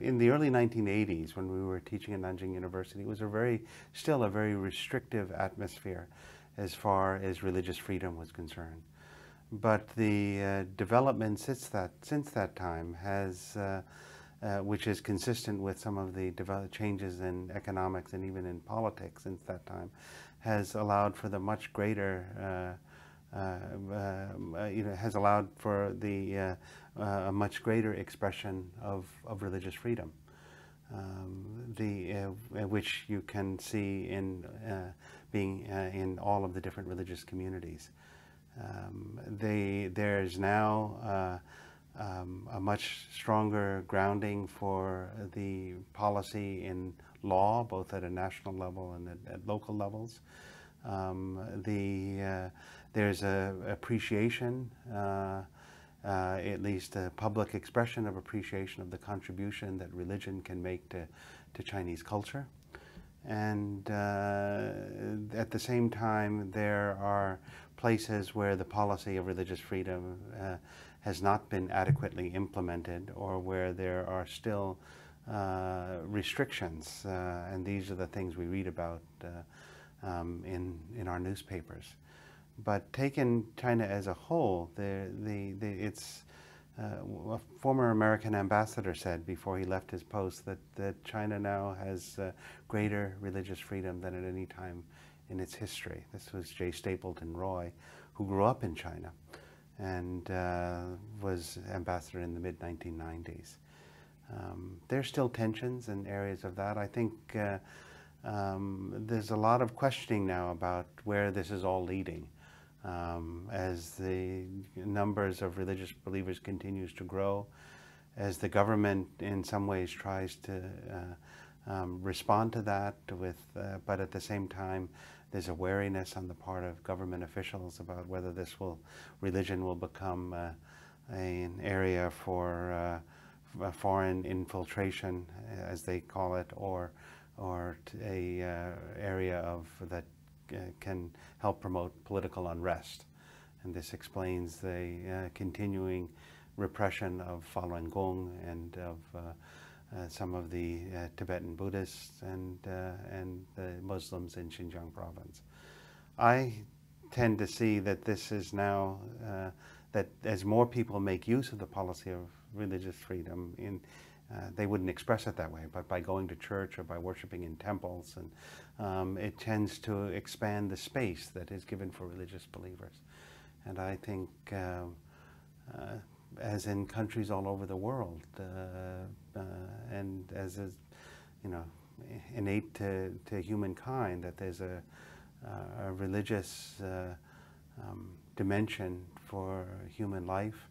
In the early 1980s, when we were teaching at Nanjing University, it was a very, still a very restrictive atmosphere as far as religious freedom was concerned. But the uh, development since that, since that time has, uh, uh, which is consistent with some of the changes in economics and even in politics since that time, has allowed for the much greater uh, Uh, um, uh, you know, has allowed for the uh, uh, a much greater expression of, of religious freedom, um, the which you can see in being in all of the different religious communities. Um, they, there's now um, a much stronger grounding for the policy in law, both at a national level and at, at local levels. Um, the, uh, there's a appreciation, uh, uh, at least a public expression of appreciation of the contribution that religion can make to, to Chinese culture. And uh, at the same time, there are places where the policy of religious freedom uh, has not been adequately implemented or where there are still uh, restrictions. and these are the things we read about um, in, in our newspapers. But taken China as a whole, the, the, the, it's, uh, a former American ambassador said before he left his post that, that China now has uh, greater religious freedom than at any time in its history. This was Jay Stapleton Roy, who grew up in China and uh, was ambassador in the mid 1990s. Um, there's still tensions in areas of that. I think uh, um, there's a lot of questioning now about where this is all leading. Um, as the numbers of religious believers continues to grow, as the government in some ways tries to uh, um, respond to that with, uh, but at the same time, there's a wariness on the part of government officials about whether this will, religion will become uh, an area for uh, foreign infiltration, as they call it, or or a uh, area of that uh, can help promote political unrest. And this explains the uh, continuing repression of Falun Gong and of uh, uh, some of the uh, Tibetan Buddhists and, and the Muslims in Xinjiang province. I tend to see that this is now, that as more people make use of the policy of religious freedom in, uh, they wouldn't express it that way, but by going to church or by worshiping in temples, and um, it tends to expand the space that is given for religious believers. And I think, uh, uh, as in countries all over the world, uh, uh, and as is, you know, innate to, to humankind, that there's a, a religious um, dimension for human life.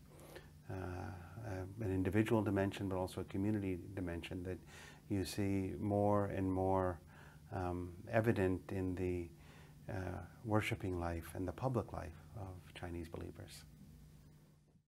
Uh, an individual dimension, but also a community dimension that you see more and more um, evident in the uh, worshiping life and the public life of Chinese believers.